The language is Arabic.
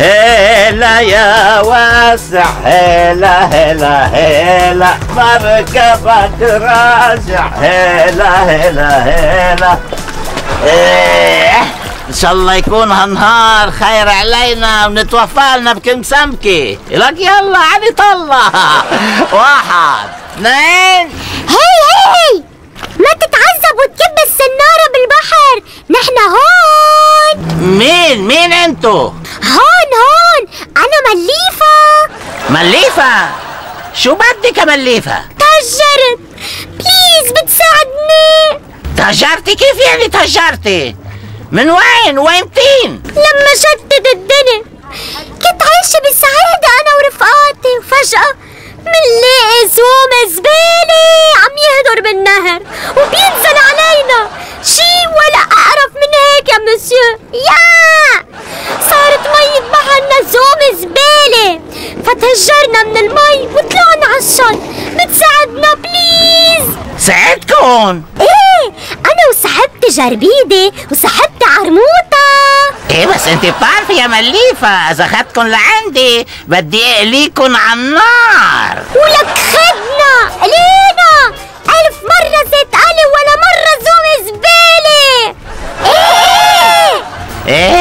هلا يا واسع هلا هلا هلا مركبك راجع هلا هلا هلا. إيه إن شاء الله يكون هالنهار خير علينا ونتوفى لنا بكم سمكة. لك يلا علي طلع واحد اثنين. هي هي هي ما تتعذب وتكب السنارة بالبحر. نحن هون. مين مين انتو؟ هون. أنا مليفة. مليفة؟ شو بدك يا مليفة؟ تهجرت please بتساعدني. تهجرتي كيف يعني تهجرتي من وين؟ وينتين لما شتت الدنيا. كنت عايشة بسعادة أنا ورفقاتي وفجأة منلاقي زوم زبالة عم يهدر بالنهر وبينزل علينا. شي ولا أقرف من هيك يا مسيو. يا عليه. فتهجرنا من المي وطلعنا على الشط بتساعدنا بليز ساعدكم. إيه أنا وصاحبتي جربيدة وصاحبتي عرموطة. إيه بس أنت بتعرفي يا مليفة إذا اخذتكم لعندي بدي اقليكم على النار. ولك خدنا قلينا. ألف مرة زيت قلي ولا مرة زوم زبالة. إيه إيه, إيه؟